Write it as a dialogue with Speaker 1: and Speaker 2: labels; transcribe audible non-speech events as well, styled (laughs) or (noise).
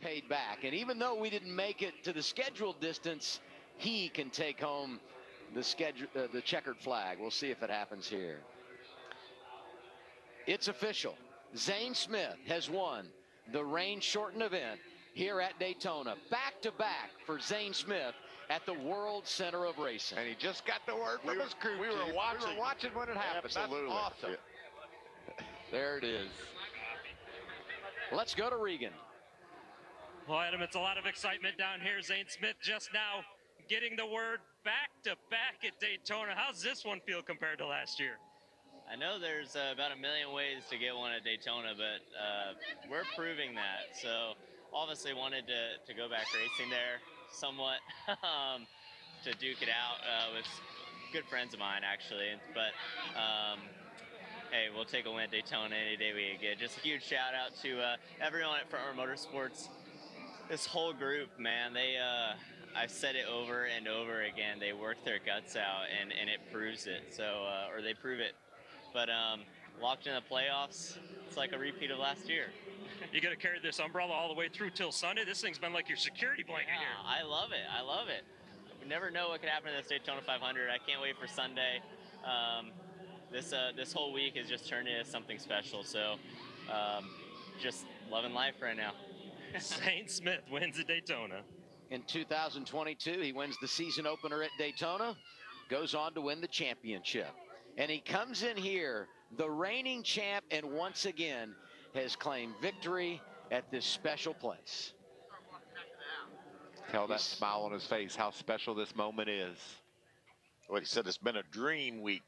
Speaker 1: paid back. And even though we didn't make it to the scheduled distance, he can take home the schedule, uh, the checkered flag. We'll see if it happens here. It's official. Zane Smith has won the rain shortened event here at Daytona. Back to back for Zane Smith at the World Center of Racing.
Speaker 2: And he just got the word from
Speaker 3: we,
Speaker 2: his crew
Speaker 3: we
Speaker 2: chief.
Speaker 3: were watching.
Speaker 2: We were watching when it happened.
Speaker 3: Absolutely.
Speaker 2: That's awesome.
Speaker 3: Yeah.
Speaker 1: There it is. Let's go to Regan.
Speaker 4: Well, Adam, it's a lot of excitement down here. Zane Smith just now getting the word back to back at Daytona. How's this one feel compared to last year?
Speaker 5: I know there's uh, about a million ways to get one at Daytona, but uh, we're proving that. So obviously wanted to, to go back racing there somewhat (laughs) um, to duke it out uh, with good friends of mine actually. But um, hey, we'll take a win at Daytona any day we get. Just a huge shout out to uh, everyone at Front Row Motorsports. This whole group, man, they uh, I've said it over and over again. They work their guts out, and, and it proves it. So, uh, or they prove it. But um, locked in the playoffs, it's like a repeat of last year.
Speaker 4: You got to carry this umbrella all the way through till Sunday. This thing's been like your security blanket
Speaker 5: Yeah,
Speaker 4: here.
Speaker 5: I love it. I love it. We never know what could happen in this Daytona 500. I can't wait for Sunday. Um, this uh, this whole week has just turned into something special. So, um, just loving life right now.
Speaker 4: Zane Smith wins at Daytona.
Speaker 1: In 2022, he wins the season opener at Daytona, goes on to win the championship. And he comes in here, the reigning champ, and once again has claimed victory at this special place.
Speaker 2: Tell that
Speaker 1: He's-
Speaker 2: smile on his face how special this moment is.
Speaker 3: Well, he said it's been a dream week.